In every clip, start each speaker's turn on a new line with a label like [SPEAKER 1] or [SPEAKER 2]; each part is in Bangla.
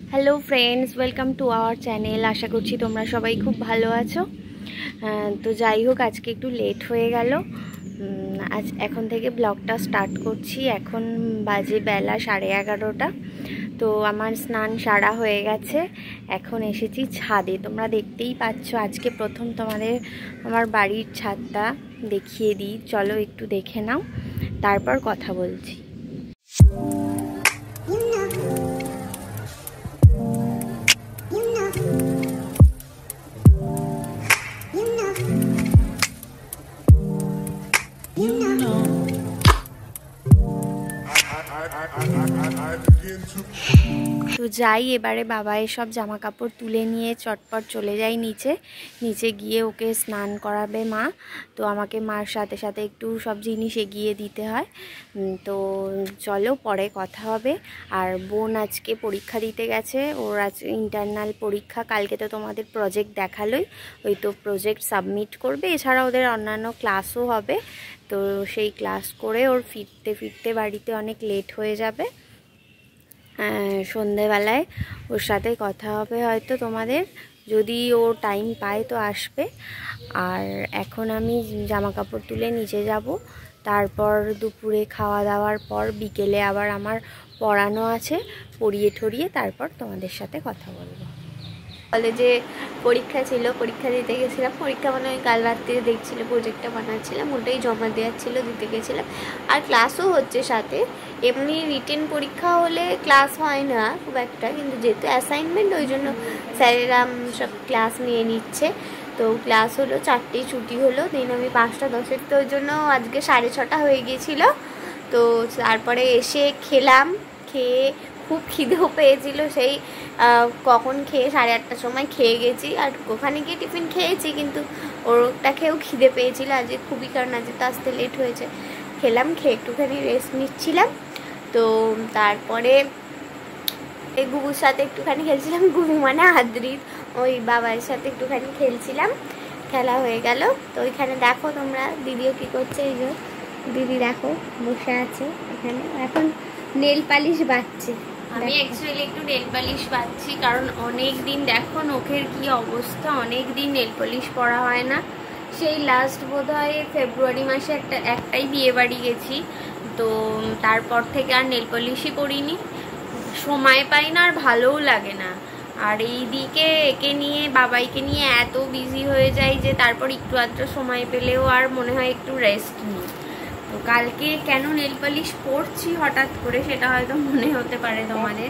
[SPEAKER 1] Hello friends welcome to our channel আশা করছি তোমরা সবাই খুব ভালো আছো। তো যাই হোক, আজকে একটু লেট হয়ে গেল। আজ এখন থেকে ব্লগটা স্টার্ট করছি। এখন বাজে বেলা সাড়ে এগারোটা। তো আমার স্নান সারা হয়ে গেছে। এখন এসেছি ছাদে। তোমরা দেখতেই পাচ্ছ, আজকে প্রথম তোমাদের আমার বাড়ির ছাদটা দেখিয়ে দিই। চলো একটু দেখে নাও। তারপর কথা বলছি। তো যাই, এবারে বাবা সব জামা কাপড় তুলে নিয়ে চটপট চলে যাই নিচে। নিচে গিয়ে ওকে স্নান করাবে মা। তো আমাকে মার সাথে সাথে একটু সব জিনিস এগিয়ে দিতে হয়। তো চলো, পরে কথা হবে। আর বোন আজকে পরীক্ষা দিতে গেছে। ওর আজ ইন্টারনাল পরীক্ষা। কালকে তো তোমাদের প্রজেক্ট দেখালোই। ওই তো প্রজেক্ট সাবমিট করবে। এছাড়া ওদের অন্যান্য ক্লাসও হবে। তো সেই ক্লাস করে ওর ফিরতে ফিরতে বাড়িতে অনেক লেট হয়ে যাবে। সন্ধেবেলায় ওর সাথে কথা হবে হয়তো তোমাদের। যদি ও টাইম পায় তো আসবে। আর এখন আমি জামা কাপড় তুলে নিচে যাব। তারপর দুপুরে খাওয়া দাওয়ার পর বিকেলে আবার আমার পড়ানো আছে। পড়িয়ে ঠরিয়ে তারপর তোমাদের সাথে কথা বলব।
[SPEAKER 2] কলেজে পরীক্ষা ছিল, পরীক্ষা দিতে গেছিলাম। পরীক্ষা মানে ওই কাল রাত্রে দেখছিল প্রজেক্টটা বানাচ্ছিলাম, ওটাই জমা দেওয়ার ছিল, দিতে গেছিলাম। আর ক্লাসও হচ্ছে সাথে। এমনি রিটেন পরীক্ষা হলে ক্লাস হয় না খুব একটা, কিন্তু যেহেতু অ্যাসাইনমেন্ট ওই জন্য স্যারেরা সব ক্লাস নিয়ে নিচ্ছে। তো ক্লাস হলো চারটেই ছুটি হলো দিন আমি পাঁচটা, দশের, তো ওই জন্য আজকে সাড়ে ছটা হয়ে গিয়েছিল। তো তারপরে এসে খেলাম, খেয়ে খুব খিদেও পেয়েছিল সেই কখন খেয়ে সাড়ে আটটার সময় খেয়ে গেছি। আর ওখানে গিয়ে টিফিন খেয়েছি, কিন্তু ওরটা খেয়েও খিদে পেয়েছিল। আজকে খুবই, কারণ আজকে তো আসতে লেট হয়েছে, খেলাম, খেয়ে একটুখানি রেস্ট নিচ্ছিলাম। তো তারপরে এই গুবুর সাথে একটুখানি খেলছিলাম গুবু মানে আদ্রিত, ওই বাবার সাথে একটুখানি খেলছিলাম। খেলা হয়ে গেল। তো ওইখানে দেখো তোমরা, দিদিও কি করছে, এই যে দিদি দেখো বসে আছে এখানে। এখন নেল পালিশ বাজছে।
[SPEAKER 1] আমি অ্যাকচুয়ালি একটু নেল পালিশ পাচ্ছি, কারণ অনেক দিন দেখো নখের কি অবস্থা অনেক দিন নেল পালিশ পরা হয় না। সেই লাস্ট বোধ হয় ফেব্রুয়ারি মাসে একটা, একটাই বিয়ে বাড়ি গেছি, তো তারপর থেকে আর নেল পলিশই করিনি। সময় পাই না আর ভালোও লাগে না। আর এই দিকে একে নিয়ে, বাবাইকে নিয়ে এত বিজি হয়ে যায় যে তারপর একটু আধটু সময় পেলেও আর মনে হয় একটু রেস্ট নিই। কালকে কেন নেল পালিশ পরছি হঠাৎ করে সেটা হয়তো মনে হতে পারে তোমাদের।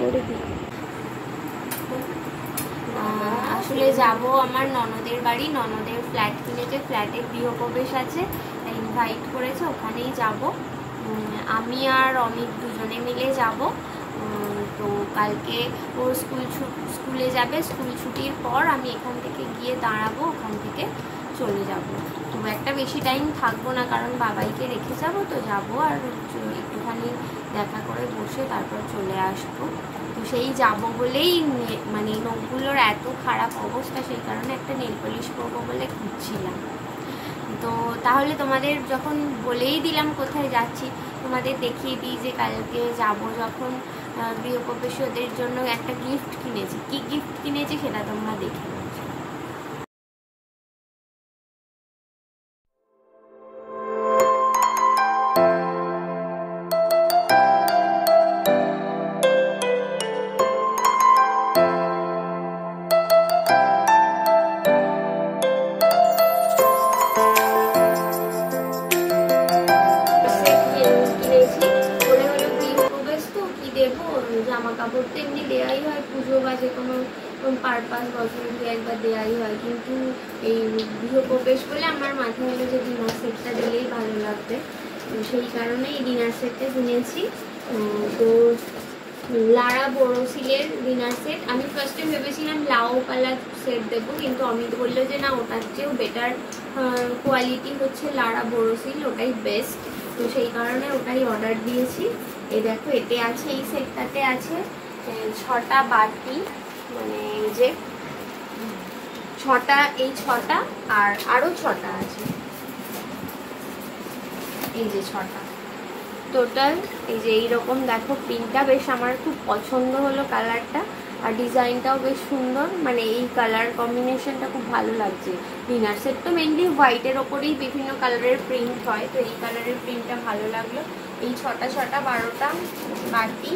[SPEAKER 1] আসলে যাব আমার ননদের বাড়ি ননদের ফ্ল্যাট কিনেছে ফ্ল্যাটে গৃহপ্রবেশ আছে ইনভাইট করেছে ওখানেই যাব। আমি আর অমিত দুজনে মিলে যাব। তো কালকে ও স্কুল স্কুলে যাবে স্কুল ছুটির পর আমি এখান থেকে গিয়ে দাঁড়াবো ওখান থেকে। চলে যাব। তো একটা বেশি টাইম থাকব না কারণ বাবাইকে রেখে যাব তো যাব আর একটুখানি দেখা করে বসে তারপর চলে আসব। তো সেই যাব বলেই মানে নখগুলোর এত খারাপ অবস্থা সেই কারণে একটা নেল পলিশ করব বলে খুঁজছিলাম। তো তাহলে তোমাদের যখন বলেই দিলাম কোথায় যাচ্ছি তোমাদের দেখিয়ে দিই যে কালকে যাব যখন আহ, জন্য একটা গিফট কিনেছি। কি গিফট কিনেছি সেটা তোমরা দেখে
[SPEAKER 2] জামা কাপড় তো এমনি দেওয়াই হয়, পুজো বা যে কোনো পারপাস বছরে দু একবার দেওয়াই হয়। কিন্তু এই গৃহপ্রবেশ বলে আমার মাথায় হলো যে ডিনার সেটটা দিলেই ভালো লাগবে। তো সেই কারণে এই ডিনার সেটটা কিনেছি। তো লারা বোরোসিলের ডিনার সেট। আমি ফার্স্টে ভেবেছিলাম লাউ কালার সেট দেবো, কিন্তু অমিত বলল যে না, ওটার চেয়েও বেটার কোয়ালিটি হচ্ছে লারা বোরোসিল ওটাই বেস্ট তো সেই কারণে ওটাই অর্ডার দিয়েছি। এই দেখো, এতে আছে, এই সেটটাতে আছে ছটা বাটি মানে এই যে, ছটা, এই ছটা আর আরও ছটা আছে। এই যে ছটা। টোটাল এই যে এইরকম দেখো প্রিন্টটা বেশ আমার খুব পছন্দ হলো কালারটা আর ডিজাইনটাও বেশ সুন্দর। মানে এই কালার কম্বিনেশনটা খুব ভালো লাগছে। ডিনার সেট তো মেনলি হোয়াইটের ওপরেই বিভিন্ন কালারের প্রিন্ট হয়, তো এই কালারের প্রিন্টটা ভালো লাগল। এই ছটা ছটা, বারোটা বাটি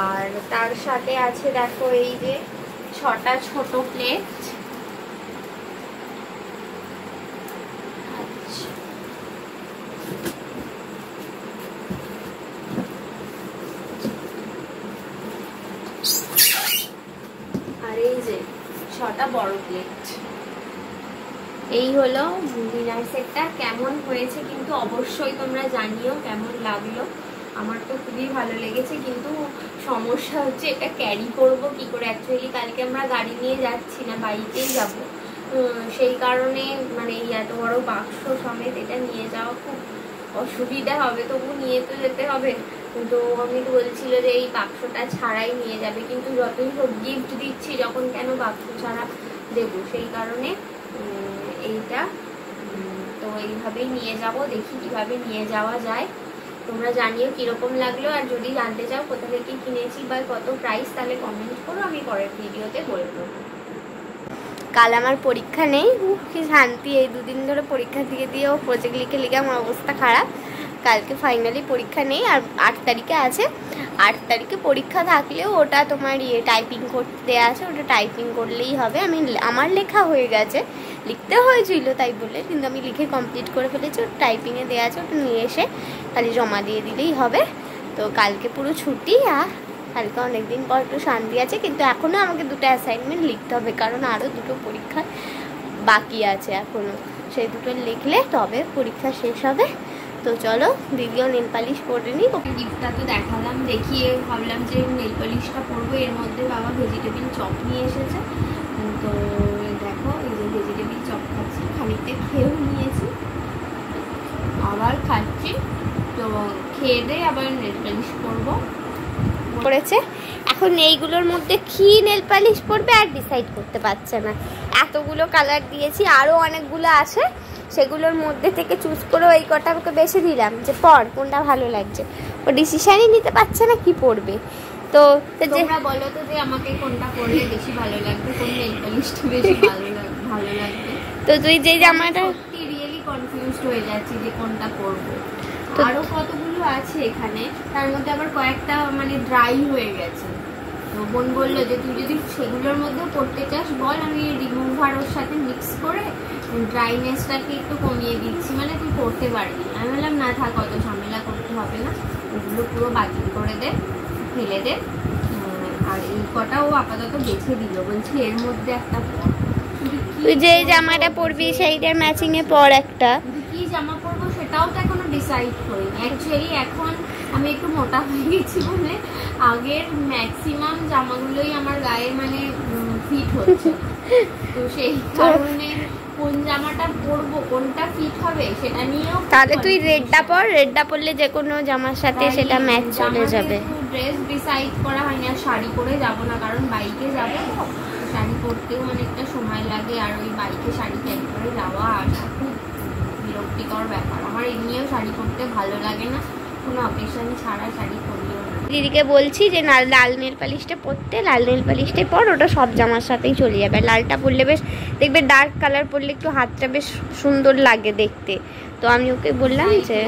[SPEAKER 2] আর তার সাথে আছে দেখো এই যে ছটা ছোট প্লেট আর এই যে ছটা বড় প্লেট এই হলো ডিনার সেটটা কেমন হয়েছে কিন্তু অবশ্যই তোমরা জানিও কেমন লাগল। আমার তো খুবই ভালো লেগেছে, কিন্তু সমস্যা হচ্ছে এটা ক্যারি করব কি করে? অ্যাকচুয়ালি কালকে আমরা গাড়ি নিয়ে যাচ্ছি না বাইকেই যাব। সেই কারণে মানে এই এত বড় বাক্স সমেত এটা নিয়ে যাওয়া খুব অসুবিধা হবে, তবু নিয়ে তো যেতে হবে। তো আমি বলছিল যে এই বাক্সটা ছাড়াই নিয়ে যাবে, কিন্তু যতই হোক গিফট দিচ্ছি, যখন কেন বাক্স ছাড়া দেবো? সেই কারণে এইটা। তো এইভাবেই নিয়ে যাব, দেখি কীভাবে নিয়ে যাওয়া যায়। তোমরা জানিও কীরকম লাগল, আর যদি জানতে চাও কোথা থেকে কিনেছি বা কত প্রাইস তাহলে কমেন্ট করো, আমি পরের ভিডিওতে বলে দেবো কাল আমার পরীক্ষা নেই কি শান্তি, এই দুদিন ধরে পরীক্ষা দিয়ে দিয়েও প্রজেক্ট লিখে লিখে আমার অবস্থা খারাপ। কালকে ফাইনালি পরীক্ষা নেই, আর আট তারিখে আছে। আট তারিখে পরীক্ষা থাকলেও ওটা তোমার ইয়ে টাইপিং করতে দেওয়া আছে, ওটা টাইপিং করলেই হবে। আমি আমার লেখা হয়ে গেছে। লিখতে হয়েছিল তাই বলে, কিন্তু আমি লিখে কমপ্লিট করে ফেলেছি। ওটা টাইপিংয়ে দেওয়া আছে, ওটা নিয়ে এসে খালি জমা দিয়ে দিলেই হবে। তো কালকে পুরো ছুটি, আর কালকে অনেকদিন পর একটু শান্তি আছে, কিন্তু এখনও আমাকে দুটো অ্যাসাইনমেন্ট লিখতে হবে, কারণ আরও দুটো পরীক্ষা বাকি আছে এখনও সেই দুটো লিখলে তবে পরীক্ষা শেষ হবে। তো চলো দিদিও নেল পালিশ পরে নি গিফটটা তো দেখালাম দেখিয়ে ভাবলাম যে নেল পালিশটা পরবো। এর মধ্যে বাবা ভেজিটেবিল চপ নিয়ে এসেছে। তো দেখো এই যে ভেজিটেবিল চপ খাচ্ছি। খানিকটা খেয়েও নিয়েছি। আবার খাচ্ছি। তো খেয়ে দিয়ে আবার নেল পালিশ করব করেছে এখন এইগুলোর মধ্যে কি নেল পালিশ পরবে আর ডিসাইড করতে পারছে না। এতগুলো কালার দিয়েছি আরও অনেকগুলো আছে। সেগুলোর মধ্যে থেকে চুজ করে ওই কটা ওকে বেছে দিলাম যে পর কোনটা ভালো লাগছে। ও ডিসিশনই নিতে পারছে না কি পরবে তো
[SPEAKER 1] তোমরা বলো তো যে আমাকে কোনটা পরলে বেশি ভালো লাগবে কোন পালিশটা বেশি ভালো লাগবে ভালো লাগবে?
[SPEAKER 2] তো তুই যে জামাটা
[SPEAKER 1] সত্যি রিয়েলি কনফিউজড হয়ে যাচ্ছি যে কোনটা পরবো
[SPEAKER 2] তো-
[SPEAKER 1] আরও কতগুলো আছে এখানে তার মধ্যে আবার কয়েকটা মানে ড্রাই হয়ে গেছে। তো বোন বলল যে তুই যদি সেগুলোর মধ্যে পড়তে চাস বল আমি রিমুভার ওর সাথে মিক্স করে ড্রাইনেসটাকে একটু কমিয়ে দিচ্ছি মানে তুই পড়তে পারবি আমি বললাম না থাক অত ঝামেলা করতে হবে না। ওগুলো পুরো বাতিল করে দে ফেলে দে। আর এই কটা ও আপাতত বেছে দিল। বলছি এর মধ্যে একটা
[SPEAKER 2] তুই যে জামাটা পরবি? সেইটার ম্যাচিং এ পর একটা।
[SPEAKER 1] কি জামা পরবো সেটাও তো এখনও ডিসাইড করিনি। অ্যাকচুয়ালি এখন আমি একটু মোটা হয়ে গেছি বলে আগের ম্যাক্সিমাম জামাগুলোই আমার গায়ে মানে ফিট হচ্ছে। তো সেই কারণে কোন জামাটা পরবো কোনটা ফিট হবে সেটা নিয়েও
[SPEAKER 2] তাহলে তুই রেডটা পর রেডটা পরলে যে কোনো জামার সাথে সেটা ম্যাচ চলে যাবে।
[SPEAKER 1] ড্রেস ডিসাইড করা হয়নি আর শাড়ি পরে যাব না কারণ বাইকে যাব শাড়ি পরতেও অনেকটা সময় লাগে আর ওই বাইকে শাড়ি প্যাক করে যাওয়া আসা খুব বিরক্তিকর ব্যাপার। আমার এমনিও শাড়ি পরতে ভালো লাগে না কোনো অকেশন ছাড়া শাড়ি পরিও
[SPEAKER 2] দিদিকে বলছি যে না লাল নেল পালিশটা পরতে লাল নেল পালিশটাই পর ওটা সব জামার সাথেই চলে যাবে। লালটা পরলে বেশ দেখবে ডার্ক কালার পরলে একটু হাতটা বেশ সুন্দর লাগে দেখতে। তো আমি ওকে বললাম যে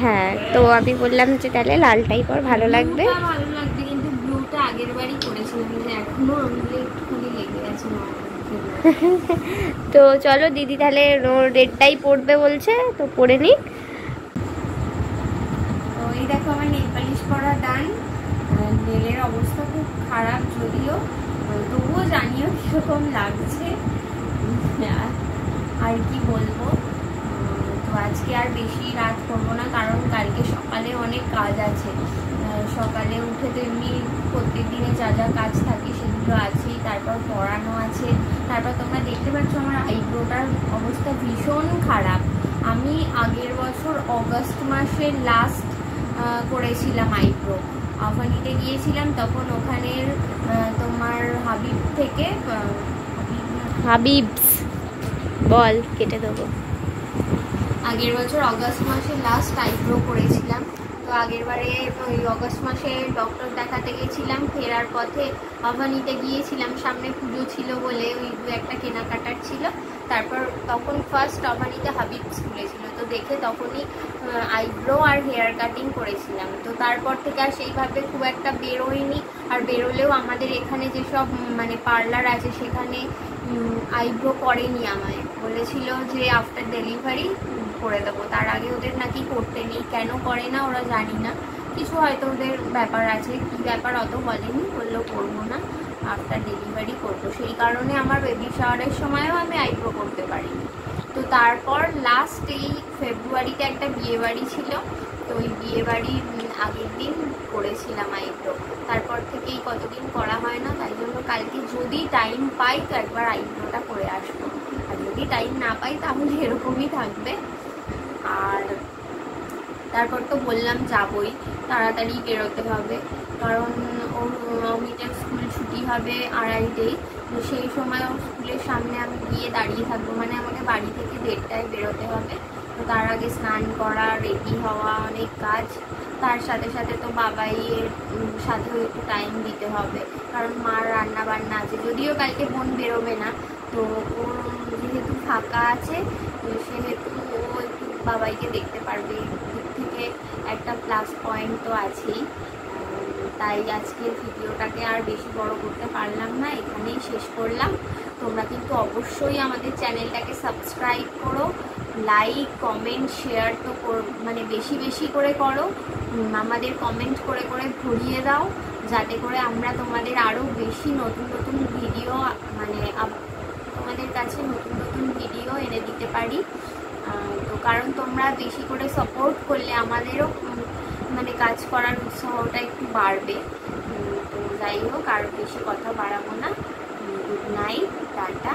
[SPEAKER 2] হ্যাঁ তো আমি বললাম যে তাহলে লালটাই পর ভালো লাগবে।
[SPEAKER 1] ভালো লাগবে কিন্তু ব্লুটা আগের বারই করেছিলাম এখনও আঙুলে একটুখানি লেগে আছে
[SPEAKER 2] তো চলো দিদি তাহলে রেডটাই পরবে বলছে তো পরে নিক।
[SPEAKER 1] দেখো আমার নেল পালিশ করা ডান নেলের অবস্থা খুব খারাপ, যদিও তবুও জানিও কীরকম লাগছে। আর কি বলব? তো আজকে আর বেশি রাত করব না, কারণ কালকে সকালে অনেক কাজ আছে। সকালে উঠে তো এমনি প্রত্যেক দিনে যা যা কাজ থাকে সেগুলো আছেই, তারপর পড়ানো আছে। তারপর তোমরা দেখতে পাচ্ছ আমার আইব্রোটার অবস্থা ভীষণ খারাপ। আমি আগের বছর অগস্ট মাসের লাস্ট করেছিলাম আইব্রো। আফানিতে গিয়েছিলাম তখন ওখানের তোমার হাবিব থেকে হাবিব
[SPEAKER 2] হাবিবস বল কেটে দেবো।
[SPEAKER 1] আগের বছর অগস্ট মাসে লাস্ট আইব্রো করেছিলাম। তো আগের বারে ওই অগস্ট মাসে ডক্টর দেখাতে গেছিলাম, ফেরার পথে অভানিতে গিয়েছিলাম, সামনে পুজো ছিল বলে ওই দু একটা কেনাকাটার ছিল। তারপর তখন ফার্স্ট অভানিতে হাবিব স্কুলে ছিল, তো দেখে তখনই আইব্রো আর হেয়ার কাটিং করেছিলাম। তো তারপর থেকে আর সেইভাবে খুব একটা বেরোয়নি। আর বেরোলেও আমাদের এখানে যেসব মানে পার্লার আছে সেখানে আইব্রো করেনি আমায়। বলেছিল যে আফটার ডেলিভারি করে দেবো। তার আগে ওদের নাকি করতে নেই। কেন করে না ওরা জানি না। কিছু হয়তো ওদের ব্যাপার আছে। কি ব্যাপার অত বলেনি। বলল, করব না। আফটার ডেলিভারি করব। সেই কারণে আমার বেবি শাওয়ারের সময়ও আমি আইব্রো করতে পারিনি। তো তারপর লাস্ট এই ফেব্রুয়ারিতে একটা বিয়ে বাড়ি ছিল। তো ওই বিয়ে বাড়ির আগের দিন করেছিলাম আইব্রো। তারপর থেকেই কতদিন করা হয় না, তাই জন্য কালকে যদি টাইম পাই তো একবার আইব্রোটা করে আসব। আর যদি টাইম না পাই তাহলে এরকমই থাকবে। আর তারপর তো বললাম যাবই, তাড়াতাড়ি বেরোতে হবে। কারণ ওর অমিতের স্কুল ছুটি হবে আড়াইটেই তো সেই সময় ওর স্কুলের সামনে আমি গিয়ে দাঁড়িয়ে থাকব। মানে আমাকে বাড়ি থেকে দেড়টায় বেরোতে হবে। তো তার আগে স্নান করা রেডি হওয়া অনেক কাজ। তার সাথে সাথে তো বাবাইয়ের সাথেও একটু টাইম দিতে হবে। কারণ মার রান্না বান্না আছে। যদিও কালকে বোন বেরোবে না, তো ওর যেহেতু ফাঁকা আছে বাবাইকে দেখতে পারবে। দিক থেকে একটা প্লাস পয়েন্ট তো আছেই। তাই আজকের ভিডিওটাকে আর বেশি বড় করতে পারলাম না, এখানেই শেষ করলাম। তোমরা কিন্তু অবশ্যই আমাদের চ্যানেলটাকে সাবস্ক্রাইব করো লাইক কমেন্ট শেয়ার তো মানে বেশি বেশি করে করো। আমাদের কমেন্ট করে করে ভরিয়ে দাও, যাতে করে আমরা তোমাদের আরও বেশি নতুন নতুন ভিডিও মানে তোমাদের কাছে নতুন নতুন ভিডিও এনে দিতে পারি। তো কারণ তোমরা বেশি করে সাপোর্ট করলে আমাদেরও মানে কাজ করার উৎসাহটা একটু বাড়বে। তো যাই হোক আরও বেশি কথা বাড়াবো না। Good night tata.